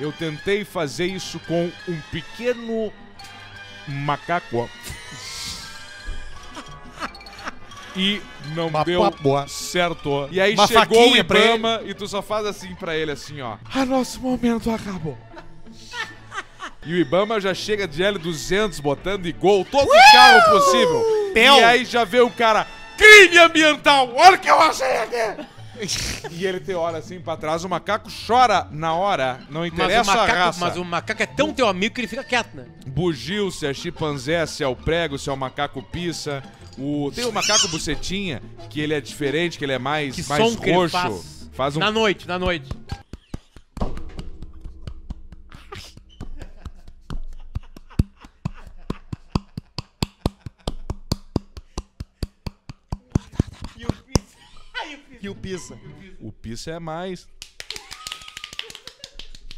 Eu tentei fazer isso com um pequeno macaco. E não Uma deu certo. E aí Uma chegou o faquinha pra Ibama e tu só faz assim pra ele, assim, ó. Ah, nosso momento acabou. E o Ibama já chega de L200 botando e gol todo o carro possível. Pel. E aí já vê o cara, crime ambiental, olha o que eu achei aqui. e ele te olha assim pra trás, o macaco chora na hora, não Mas o, interessa a macaco, raça. mas o macaco é tão teu amigo que ele fica quieto, né? Bugio, se é chimpanzé, se é o prego, se é o macaco pissa. O... Tem o macaco bucetinha, que ele é diferente, que ele é mais, Que mais roxo. faz. faz um Na noite, na noite. E o pisa. O pissa é mais.